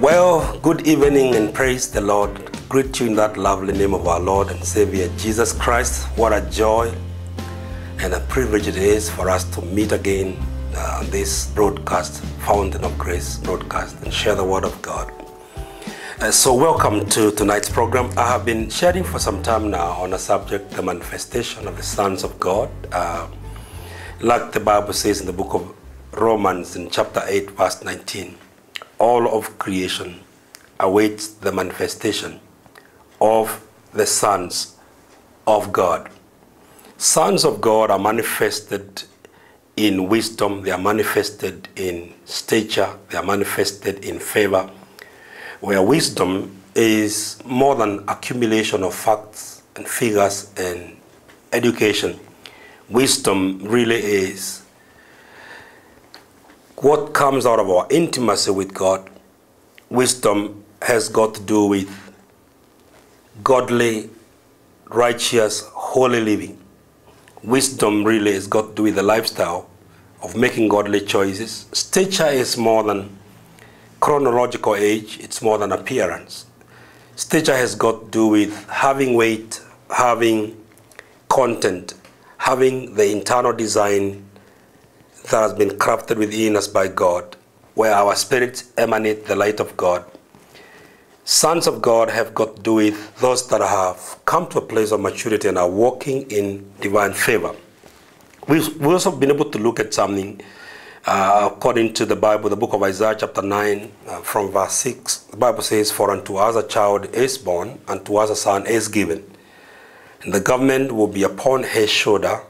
Well, good evening and praise the Lord. Greet you in that lovely name of our Lord and Savior Jesus Christ. What a joy and a privilege it is for us to meet again uh, on this broadcast, Fountain of Grace broadcast, and share the Word of God. Uh, so, welcome to tonight's program. I have been sharing for some time now on a subject, the manifestation of the sons of God. Uh, like the Bible says in the book of Romans, in chapter 8, verse 19 all of creation awaits the manifestation of the sons of God. Sons of God are manifested in wisdom, they are manifested in stature, they are manifested in favor, where wisdom is more than accumulation of facts and figures and education. Wisdom really is what comes out of our intimacy with God, wisdom has got to do with godly, righteous, holy living. Wisdom really has got to do with the lifestyle of making godly choices. Stature is more than chronological age, it's more than appearance. Stature has got to do with having weight, having content, having the internal design that has been crafted within us by God, where our spirits emanate the light of God. Sons of God have got to do with those that have come to a place of maturity and are walking in divine favor. We've, we also been able to look at something uh, according to the Bible, the book of Isaiah, chapter 9, uh, from verse 6. The Bible says, For unto us a child is born, and to us a son is given. And the government will be upon his shoulder,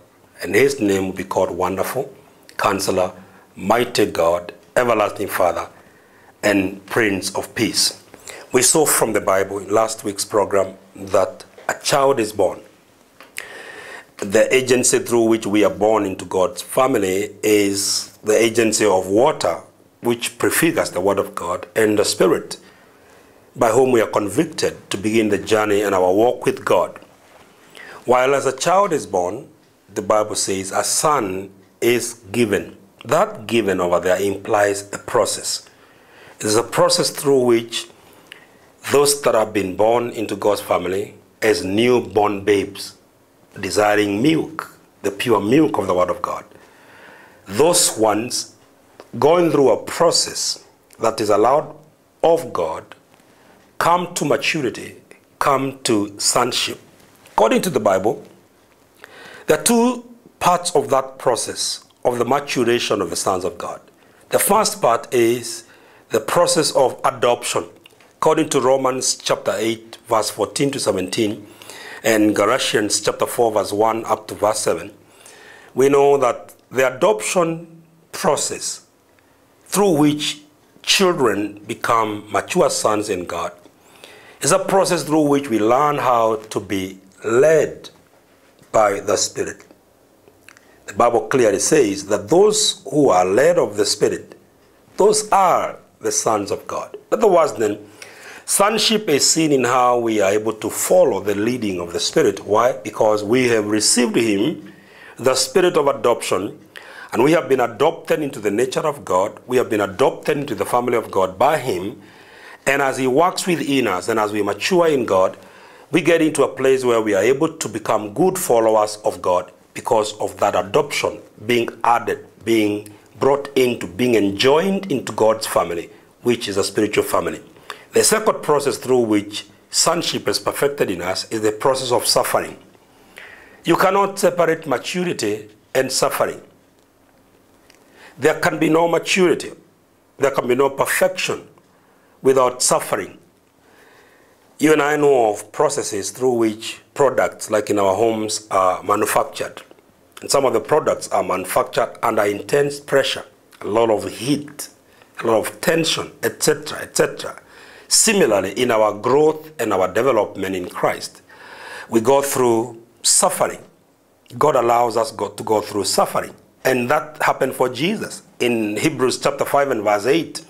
and his name will be called Wonderful Counselor, Mighty God, Everlasting Father, and Prince of Peace. We saw from the Bible in last week's program that a child is born. The agency through which we are born into God's family is the agency of water, which prefigures the Word of God, and the Spirit, by whom we are convicted to begin the journey and our walk with God. While as a child is born, the Bible says a son is given. That given over there implies a process. It is a process through which those that have been born into God's family as newborn babes, desiring milk, the pure milk of the Word of God, those ones going through a process that is allowed of God come to maturity, come to sonship. According to the Bible, there are two parts of that process of the maturation of the sons of God. The first part is the process of adoption. According to Romans chapter 8, verse 14 to 17, and Galatians chapter 4, verse 1 up to verse 7, we know that the adoption process through which children become mature sons in God is a process through which we learn how to be led by the Spirit. The Bible clearly says that those who are led of the Spirit, those are the sons of God. In other words, then, sonship is seen in how we are able to follow the leading of the Spirit. Why? Because we have received Him, the Spirit of adoption, and we have been adopted into the nature of God. We have been adopted into the family of God by Him. And as He works within us and as we mature in God, we get into a place where we are able to become good followers of God because of that adoption being added, being brought into, being enjoined into God's family, which is a spiritual family. The second process through which sonship is perfected in us is the process of suffering. You cannot separate maturity and suffering. There can be no maturity, there can be no perfection without suffering. You and I know of processes through which products, like in our homes, are manufactured. And some of the products are manufactured under intense pressure, a lot of heat, a lot of tension, etc., etc. Similarly, in our growth and our development in Christ, we go through suffering. God allows us to go through suffering. And that happened for Jesus. In Hebrews chapter 5 and verse 8,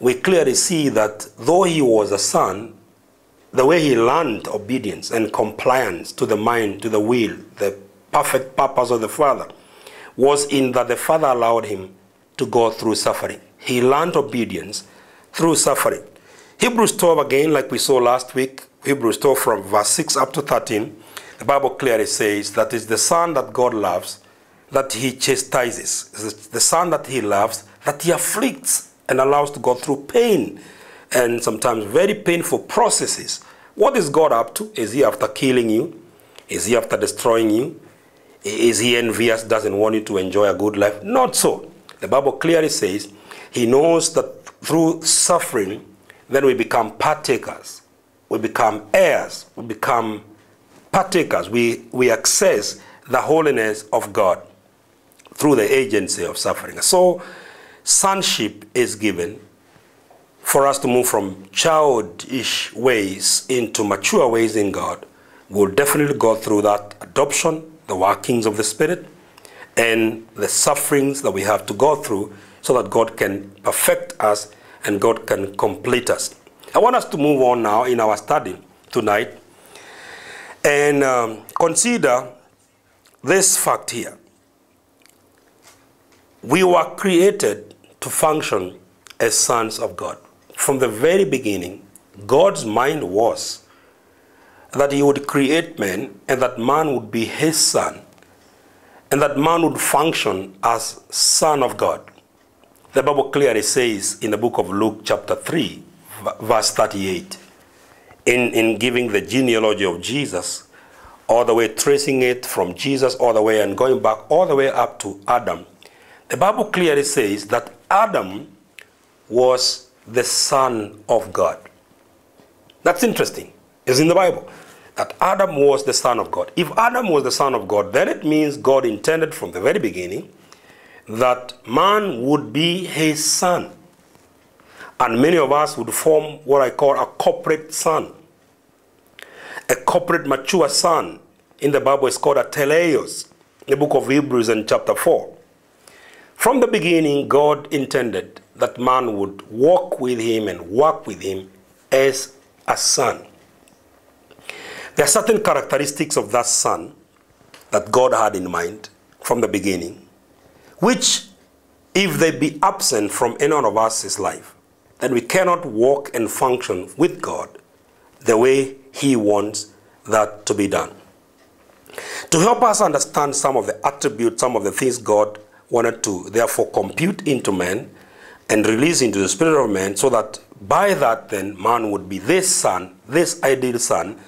we clearly see that though he was a son, the way he learned obedience and compliance to the mind, to the will, the perfect purpose of the Father, was in that the Father allowed him to go through suffering. He learned obedience through suffering. Hebrews 12 again, like we saw last week, Hebrews 12 from verse 6 up to 13, the Bible clearly says that it's the son that God loves that he chastises. It's the son that he loves that he afflicts and allows to go through pain and sometimes very painful processes. What is God up to? Is he after killing you? Is he after destroying you? Is he envious, doesn't want you to enjoy a good life? Not so. The Bible clearly says he knows that through suffering, then we become partakers. We become heirs. We become partakers. We, we access the holiness of God through the agency of suffering. So, sonship is given for us to move from childish ways into mature ways in God. We'll definitely go through that adoption, the workings of the Spirit, and the sufferings that we have to go through so that God can perfect us and God can complete us. I want us to move on now in our study tonight and um, consider this fact here. We were created to function as sons of God. From the very beginning, God's mind was that He would create man and that man would be His son and that man would function as son of God. The Bible clearly says in the book of Luke, chapter 3, verse 38, in, in giving the genealogy of Jesus, all the way tracing it from Jesus all the way and going back all the way up to Adam. The Bible clearly says that Adam was the Son of God. That's interesting. It's in the Bible that Adam was the Son of God. If Adam was the Son of God, then it means God intended from the very beginning that man would be his son. And many of us would form what I call a corporate son. A corporate mature son in the Bible is called a teleos, in the book of Hebrews and chapter 4. From the beginning, God intended that man would walk with him and work with him as a son. There are certain characteristics of that son that God had in mind from the beginning, which, if they be absent from any one of us' life, then we cannot walk and function with God the way He wants that to be done. To help us understand some of the attributes, some of the things God wanted to therefore compute into man and release into the spirit of man, so that by that then man would be this son, this ideal son,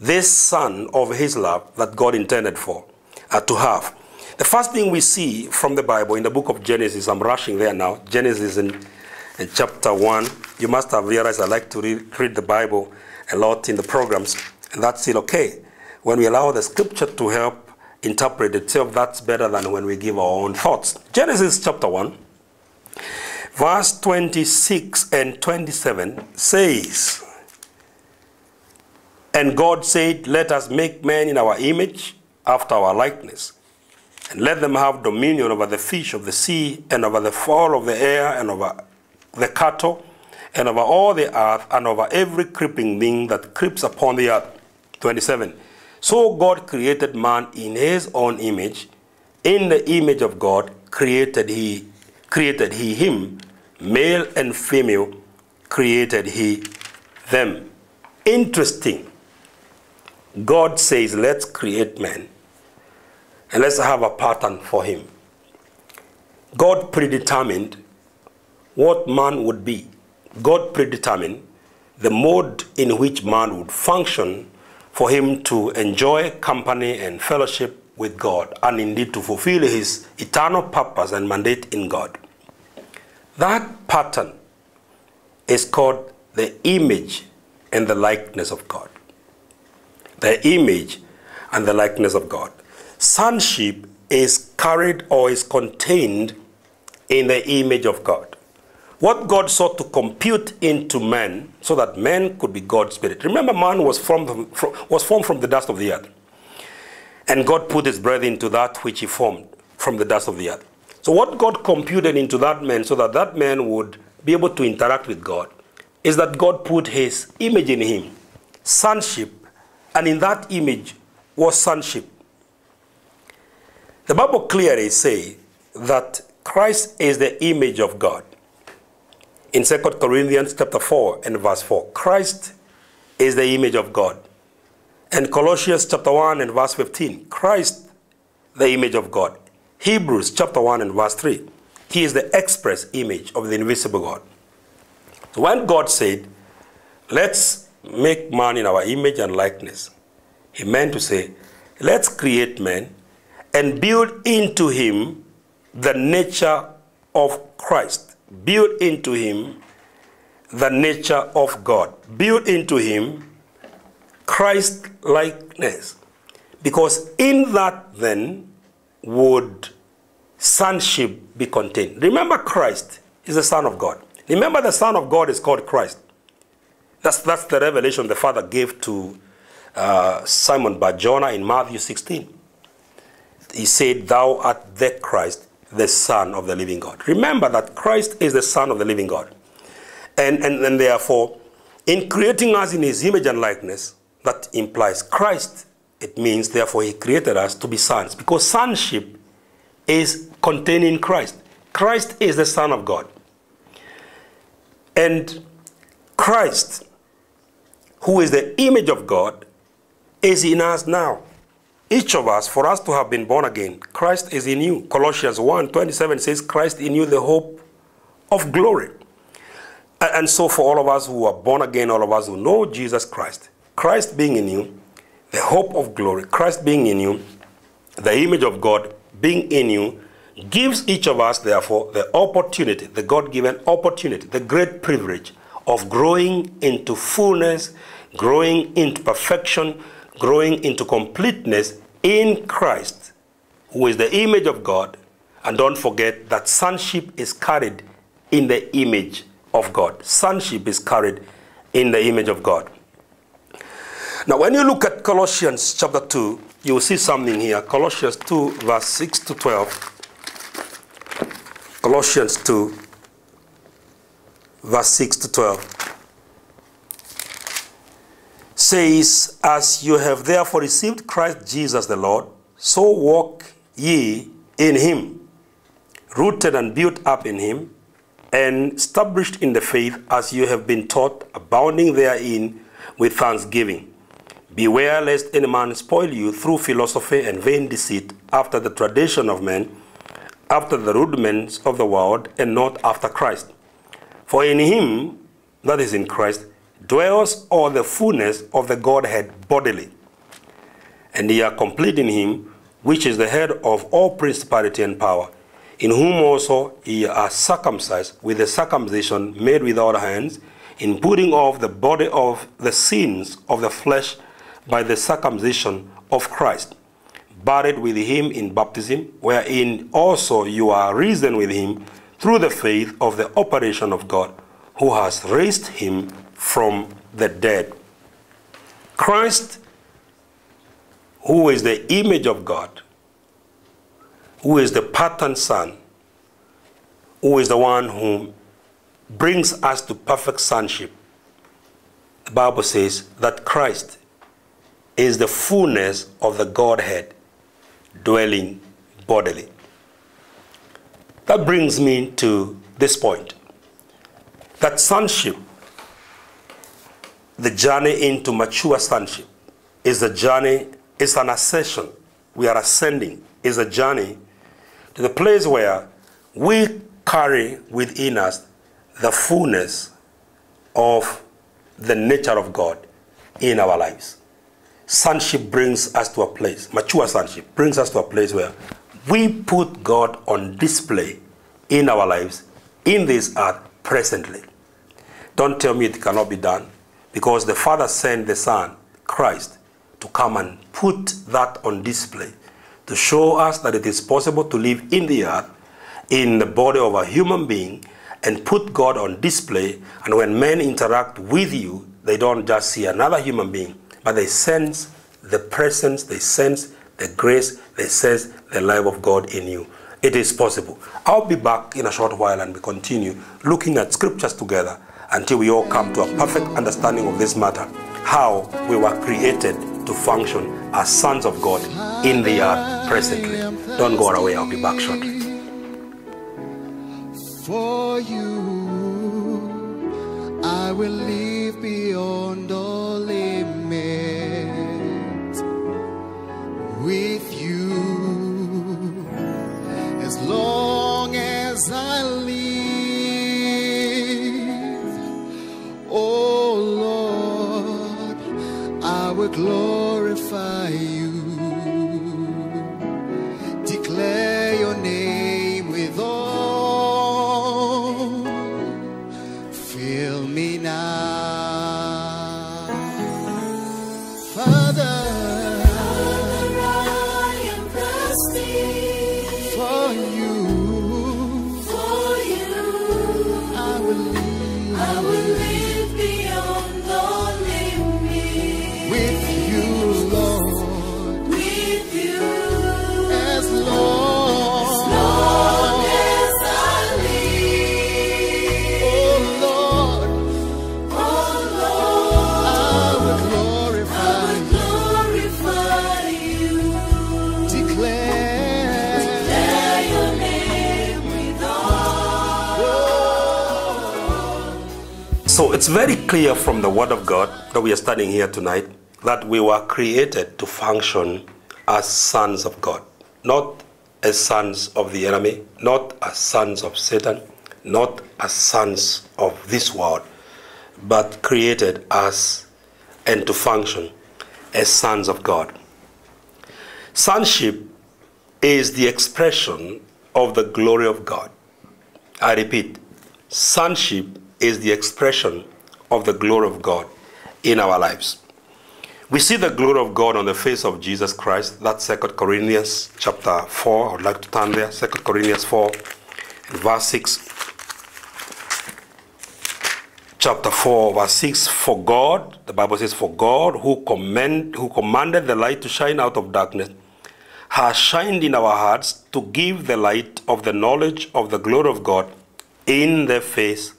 this son of his love that God intended for uh, to have. The first thing we see from the Bible in the book of Genesis, I'm rushing there now, Genesis in, in chapter 1. You must have realized I like to read, read the Bible a lot in the programs, and that's still okay. When we allow the scripture to help interpret itself, that's better than when we give our own thoughts. Genesis chapter 1, verse 26 and 27 says, and God said, Let us make man in our image, after our likeness, and let them have dominion over the fish of the sea, and over the fowl of the air, and over the cattle, and over all the earth, and over every creeping thing that creeps upon the earth. 27. So God created man in his own image. In the image of God created he created he him, male and female created he them. Interesting. God says, let's create man and let's have a pattern for him. God predetermined what man would be. God predetermined the mode in which man would function for him to enjoy company and fellowship with God and indeed to fulfill his eternal purpose and mandate in God. That pattern is called the image and the likeness of God the image and the likeness of God. Sonship is carried or is contained in the image of God. What God sought to compute into man so that man could be God's spirit. Remember, man was formed from, was formed from the dust of the earth. And God put his breath into that which he formed from the dust of the earth. So, what God computed into that man so that that man would be able to interact with God is that God put his image in him. Sonship and in that image was sonship. The Bible clearly says that Christ is the image of God. in 2 Corinthians chapter 4 and verse 4. Christ is the image of God. And Colossians chapter 1 and verse 15. Christ, the image of God. Hebrews chapter 1 and verse 3. He is the express image of the invisible God. So when God said, let's make man in our image and likeness, he meant to say, let's create man and build into him the nature of Christ. Build into him the nature of God. Build into him Christ likeness. Because in that then would sonship be contained. Remember, Christ is the Son of God. Remember, the Son of God is called Christ. That's, that's the revelation the Father gave to uh, Simon Barjona in Matthew 16. He said, Thou art the Christ, the Son of the living God. Remember that Christ is the Son of the living God. And, and, and therefore, in creating us in his image and likeness, that implies Christ. It means, therefore, he created us to be sons. Because sonship is contained in Christ. Christ is the Son of God. And Christ, who is the image of God, is in us now. Each of us, for us to have been born again, Christ is in you. Colossians 1 27 says, Christ in you, the hope of glory. And so, for all of us who are born again, all of us who know Jesus Christ, Christ being in you, the hope of glory, Christ being in you, the image of God being in you, gives each of us, therefore, the opportunity, the God given opportunity, the great privilege of growing into fullness, growing into perfection, growing into completeness in Christ, who is the image of God. And don't forget that sonship is carried in the image of God. Sonship is carried in the image of God. Now, when you look at Colossians chapter 2, you will see something here. Colossians 2, verse 6 to 12. Colossians 2, verse 6 to 12 says, As you have therefore received Christ Jesus the Lord, so walk ye in him, rooted and built up in him, and established in the faith as you have been taught, abounding therein with thanksgiving. Beware lest any man spoil you through philosophy and vain deceit, after the tradition of men, after the rudiments of the world, and not after Christ. For in him, that is in Christ, dwells all the fullness of the Godhead bodily. And ye are complete in him, which is the head of all principality and power, in whom also ye are circumcised with the circumcision made without hands, in putting off the body of the sins of the flesh by the circumcision of Christ, buried with him in baptism, wherein also you are risen with him through the faith of the operation of God, who has raised him from the dead. Christ, who is the image of God, who is the pattern son, who is the one who brings us to perfect sonship. The Bible says that Christ is the fullness of the Godhead dwelling bodily. That brings me to this point that sonship the journey into mature sonship is a journey, it's an ascension. We are ascending, is a journey to the place where we carry within us the fullness of the nature of God in our lives. Sonship brings us to a place, mature sonship brings us to a place where we put God on display in our lives, in this earth, presently. Don't tell me it cannot be done because the Father sent the Son, Christ, to come and put that on display to show us that it is possible to live in the earth in the body of a human being and put God on display. And when men interact with you, they don't just see another human being, but they sense the presence, they sense the grace, they sense the life of God in you. It is possible. I'll be back in a short while and we continue looking at scriptures together until we all come to a perfect understanding of this matter how we were created to function as sons of God in the earth presently. Don't go away, I'll be back shortly. For you I will live beyond all long as I live. Oh Lord, I will glorify you. Clear from the Word of God that we are studying here tonight that we were created to function as sons of God, not as sons of the enemy, not as sons of Satan, not as sons of this world, but created as and to function as sons of God. Sonship is the expression of the glory of God. I repeat, sonship is the expression of the glory of God in our lives. We see the glory of God on the face of Jesus Christ. That's 2 Corinthians chapter 4. I would like to turn there. 2 Corinthians 4 and verse 6. Chapter 4, verse 6. For God, the Bible says, For God who, command, who commanded the light to shine out of darkness has shined in our hearts to give the light of the knowledge of the glory of God in the face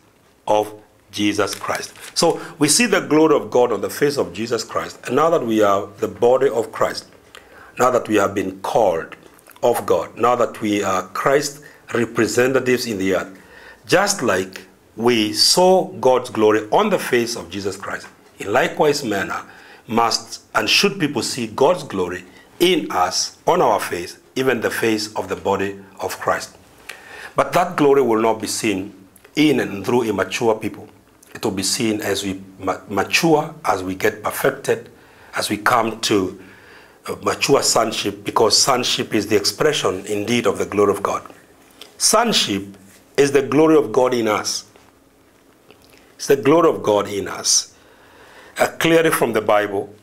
of Jesus Christ. So we see the glory of God on the face of Jesus Christ. And now that we are the body of Christ, now that we have been called of God, now that we are Christ representatives in the earth, just like we saw God's glory on the face of Jesus Christ, in likewise manner must and should people see God's glory in us, on our face, even the face of the body of Christ. But that glory will not be seen in and through immature people. It will be seen as we ma- mature, as we get perfected, as we come to mature sonship, because sonship is the expression indeed of the glory of God. Sonship is the glory of God in us. It's the glory of God in us. Uh, clearly from the Bible,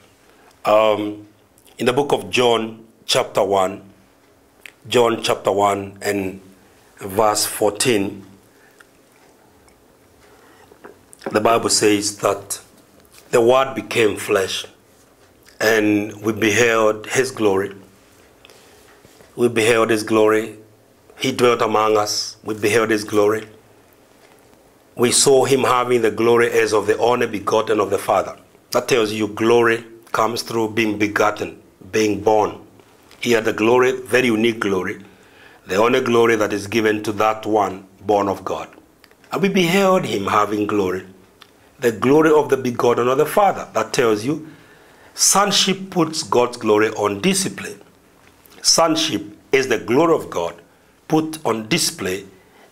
um, in the book of John, chapter 1, John chapter 1 and verse 14, the Bible says that the Word became flesh and we beheld His glory. We beheld His glory. He dwelt among us. We beheld His glory. We saw Him having the glory as of the only begotten of the Father. That tells you glory comes through being begotten, being born. He had the glory, very unique glory, the only glory that is given to that one born of God. And we beheld him having glory, the glory of the begotten of the Father. That tells you sonship puts God's glory on display. Sonship is the glory of God put on display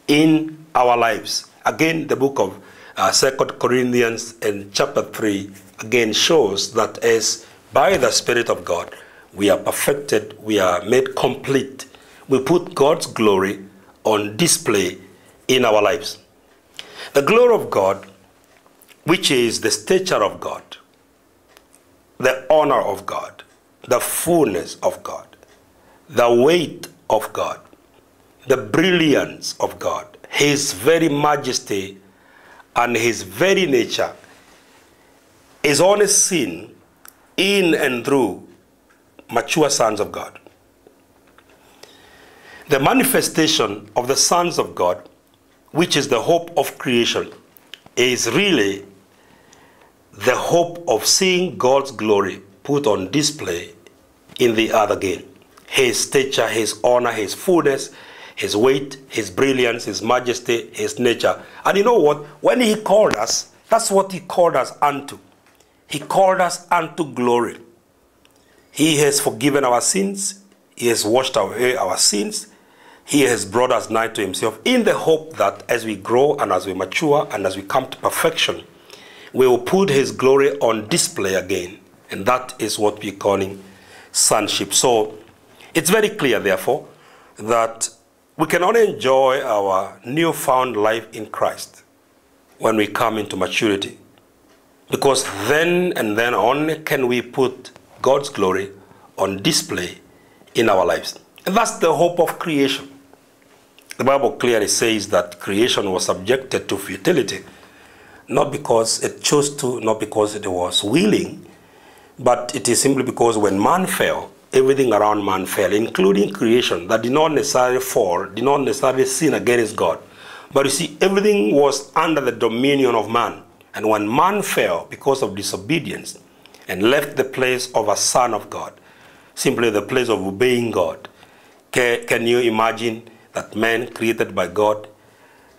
in our lives. Again, the book of uh, 2 Corinthians and chapter 3 again shows that as by the Spirit of God we are perfected, we are made complete, we put God's glory on display in our lives. The glory of God, which is the stature of God, the honor of God, the fullness of God, the weight of God, the brilliance of God, His very majesty, and His very nature is only seen in and through mature sons of God. The manifestation of the sons of God, which is the hope of creation, is really the hope of seeing God's glory put on display in the other game. His stature, His honor, His fullness, His weight, His brilliance, His majesty, His nature. And you know what? When He called us, That's what He called us unto. He called us unto glory. He has forgiven our sins. He has washed away our sins. He has brought us nigh to Himself in the hope that as we grow and as we mature and as we come to perfection, will put His glory on display again. And that is what we're calling sonship. So it's very clear, therefore, that we can only enjoy our newfound life in Christ when we come into maturity. Because then and then only can we put God's glory on display in our lives. And that's the hope of creation. The Bible clearly says that creation was subjected to futility, not because it chose to, not because it was willing, but it is simply because when man fell, everything around man fell, including creation that did not necessarily fall, did not necessarily sin against God. But you see, everything was under the dominion of man. And when man fell because of disobedience and left the place of a son of God, simply the place of obeying God, can, you imagine that man created by God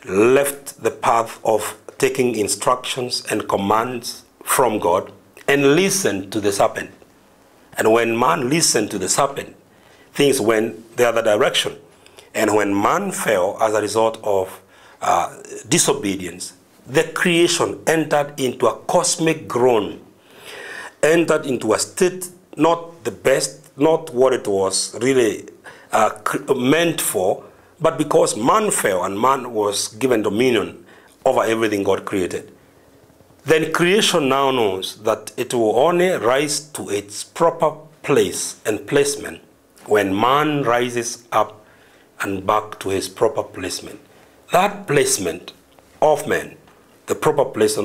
left the path of taking instructions and commands from God and listened to the serpent? And when man listened to the serpent, things went the other direction. And when man fell as a result of uh, disobedience, the creation entered into a cosmic groan, entered into a state not the best, not what it was really uh, meant for, but because man fell and man was given dominion over everything God created. Then creation now knows that it will only rise to its proper place and placement when man rises up and back to his proper placement. That placement of man, the proper place-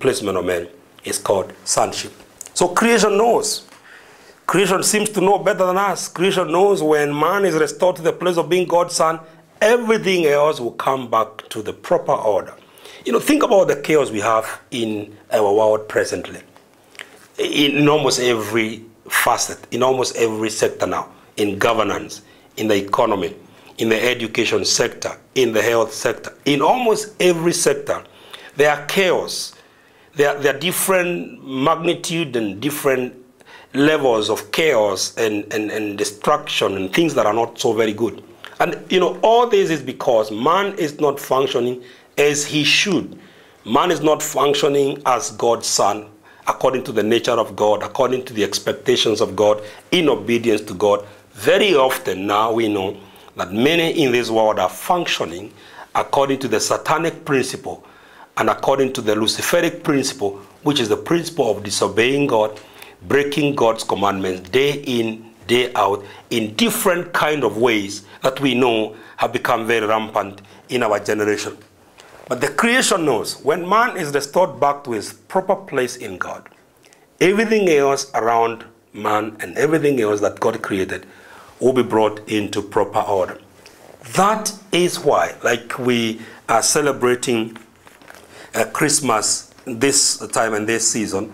placement of man, is called sonship. So creation knows. Creation seems to know better than us. Creation knows when man is restored to the place of being God's son, everything else will come back to the proper order. You know, think about the chaos we have in our world presently. In almost every facet, in almost every sector now, in governance, in the economy, in the education sector, in the health sector, in almost every sector, there are chaos. There, there are different magnitude and different levels of chaos and, and, and destruction and things that are not so very good. And you know, all this is because man is not functioning as he should. Man is not functioning as God's son according to the nature of God, according to the expectations of God, in obedience to God. Very often now we know that many in this world are functioning according to the satanic principle and according to the Luciferic principle, which is the principle of disobeying God, breaking God's commandments day in, day out, in different kind of ways that we know have become very rampant in our generation. But the creation knows when man is restored back to his proper place in God, everything else around man and everything else that God created will be brought into proper order. That is why, like we are celebrating uh, Christmas this time and this season,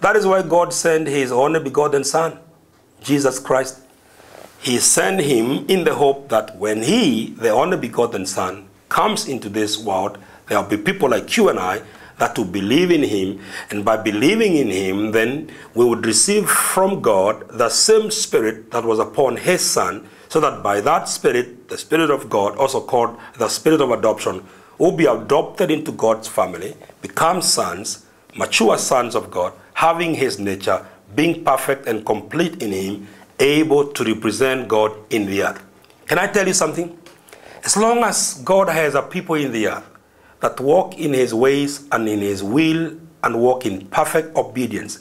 that is why God sent His only begotten Son, Jesus Christ. He sent Him in the hope that when He, the only begotten Son, comes into this world, there will be people like you and I that will believe in Him. And by believing in Him, then we would receive from God the same Spirit that was upon His Son, so that by that Spirit, the Spirit of God, also called the Spirit of adoption, will be adopted into God's family, become sons, mature sons of God, having His nature, being perfect and complete in Him, able to represent God in the earth. Can I tell you something? As long as God has a people in the earth that walk in His ways and in His will and walk in perfect obedience,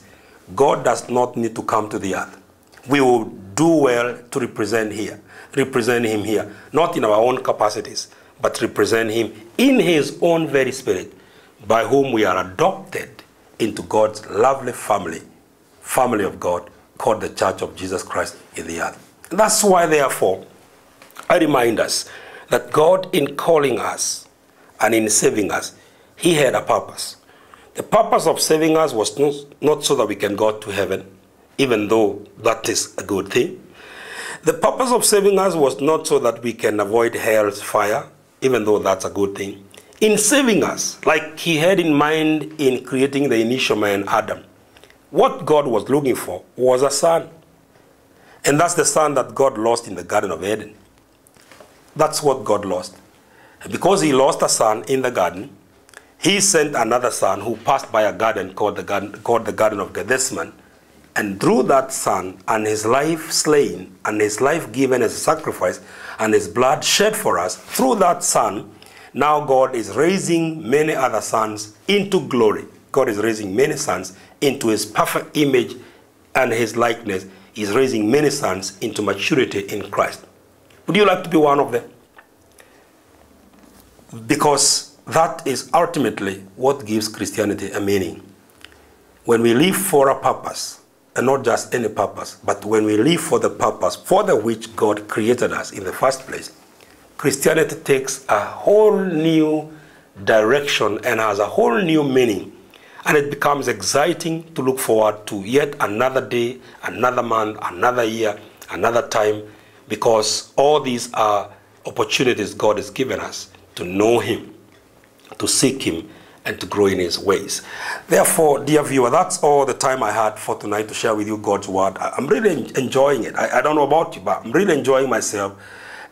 God does not need to come to the earth. We will do well to represent here, represent Him here, not in our own capacities, but represent Him in His own very spirit, by whom we are adopted into God's lovely family, family of God, called the Church of Jesus Christ in the earth. That's why, therefore, I remind us that God, in calling us and in saving us, He had a purpose. The purpose of saving us was not, not so that we can go to heaven, even though that is a good thing. The purpose of saving us was not so that we can avoid hell's fire, even though that's a good thing. in saving us, like He had in mind in creating the initial man, Adam. What God was looking for was a son. And that's the son that God lost in the Garden of Eden. That's what God lost. Because He lost a son in the garden, He sent another son who passed by a garden called the Garden, called the garden of Gethsemane. And through that son and his life slain and his life given as a sacrifice and his blood shed for us, through that son, now God is raising many other sons into glory. God is raising many sons into his perfect image and his likeness. He's raising many sons into maturity in Christ. Would you like to be one of them? Because that is ultimately what gives Christianity a meaning. When we live for a purpose, and not just any purpose, but when we live for the purpose for the which God created us in the first place, Christianity takes a whole new direction and has a whole new meaning. And it becomes exciting to look forward to yet another day, another month, another year, another time, because all these are opportunities God has given us to know Him, to seek Him, and to grow in His ways. Therefore, dear viewer, that's all the time I had for tonight to share with you God's Word. I'm really enjoying it. I, I don't know about you, but I'm really enjoying myself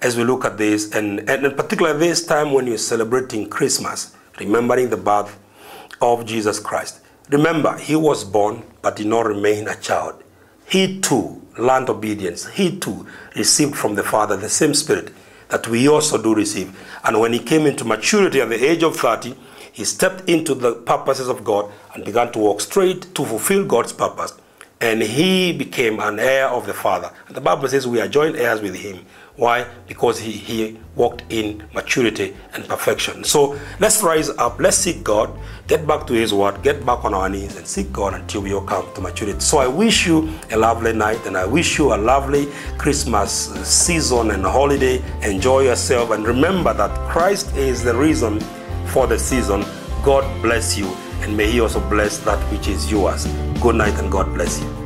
as we look at this, and, and in particular this time when you're celebrating Christmas, remembering the birth of Jesus Christ. Remember, He was born but did not remain a child. He too learned obedience. He too received from the Father the same Spirit that we also do receive. And when he came into maturity at the age of 30, he stepped into the purposes of God and began to walk straight to fulfill God's purpose. And he became an heir of the Father. And the Bible says we are joint heirs with him. Why? Because he, he walked in maturity and perfection. So let's rise up, let's seek God, get back to His Word, get back on our knees and seek God until we all come to maturity. So I wish you a lovely night and I wish you a lovely Christmas season and holiday. Enjoy yourself and remember that Christ is the reason for the season. God bless you and may He also bless that which is yours. Good night and God bless you.